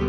There